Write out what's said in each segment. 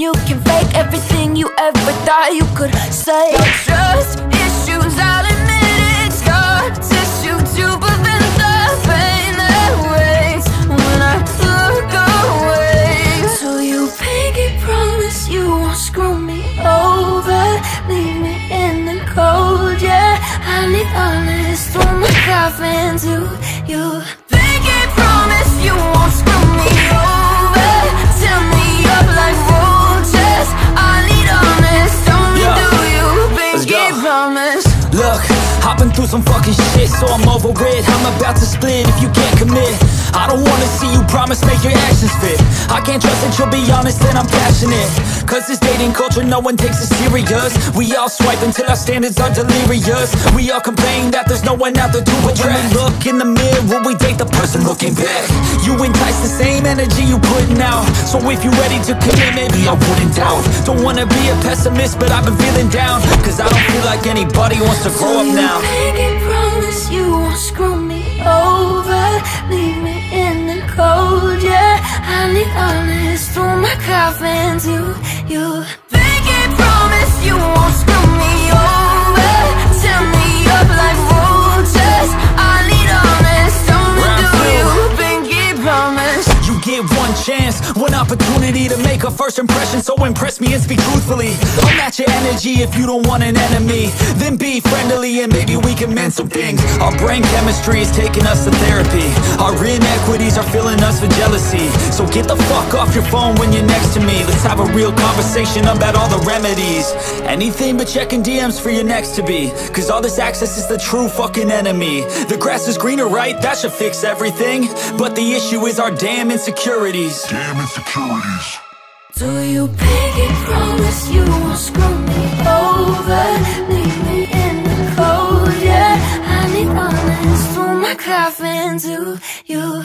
you can fake everything you ever thought you could say. Trust issues, I'll admit it. Scar tissue to prevent the pain that waits when I look away. So you pinky promise you won't screw me over, leave me in the cold, yeah. I need honest through my coffin to you. I'm. I'm about to split if you can't commit. I don't wanna see you promise, make your actions fit. I can't trust that you'll be honest and I'm passionate. Cause this dating culture, no one takes it serious. We all swipe until our standards are delirious. We all complain that there's no one out there to address. When we look in the mirror, we date the person looking back. You entice the same energy you putting out. So if you're ready to commit, maybe I wouldn't doubt. Don't wanna be a pessimist, but I've been feeling down. Cause I don't feel like anybody wants to grow up now. Won't screw me over, leave me in the cold, yeah. I need honest through my coffin to you. Pinky promise you won't one opportunity to make a first impression. So impress me and speak truthfully. I'll match your energy if you don't want an enemy. Then be friendly and maybe we can mend some things. Our brain chemistry is taking us to therapy. Our inequities are filling us with jealousy. So get the fuck off your phone when you're next to me. Let's have a real conversation about all the remedies. Anything but checking DMs for your next to be. Cause all this access is the true fucking enemy. The grass is greener, right? That should fix everything. But the issue is our damn insecurities. Damn insecurities. Do you pinky promise you won't screw me over? Leave me in the cold, yeah. I need honest through my coffin to you.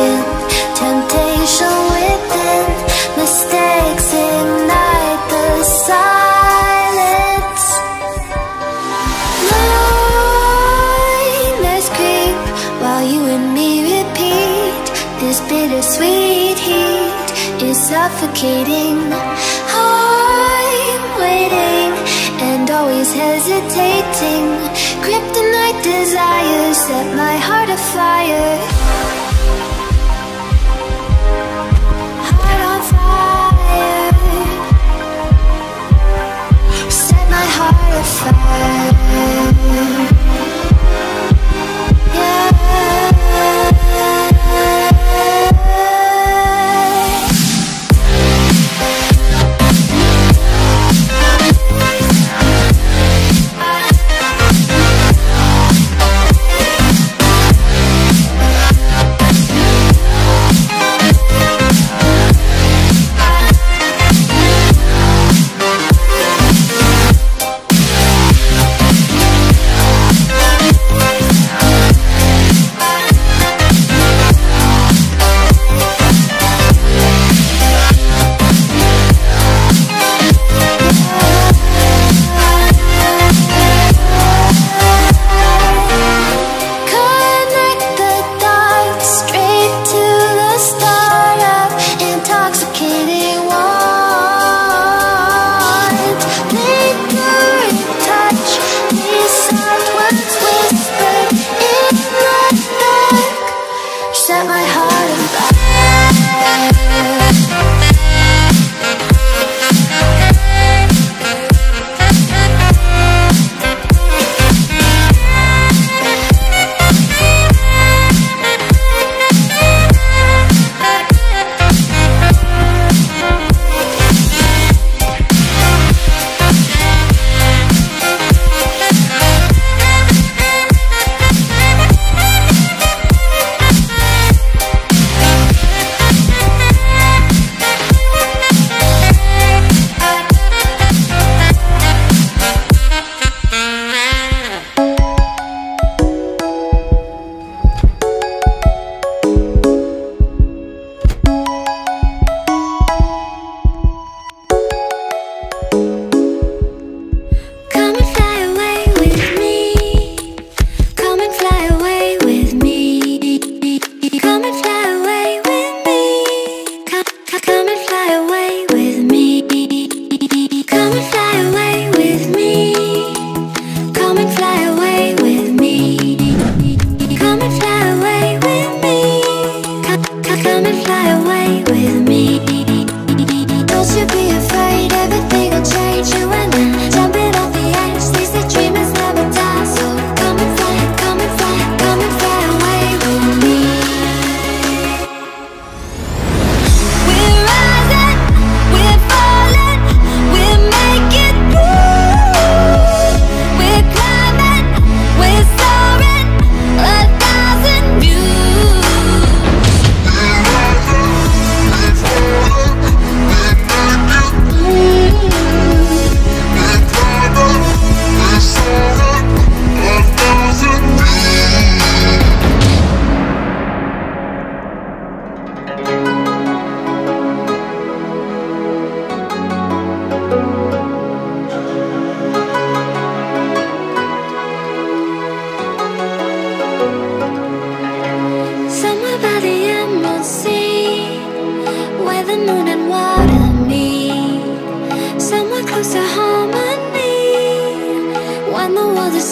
Skin, temptation within Mistakes ignite the silence. Nightmares creep while you and me repeat This bittersweet heat is suffocating. I'm waiting and always hesitating. Kryptonite desires set my heart afire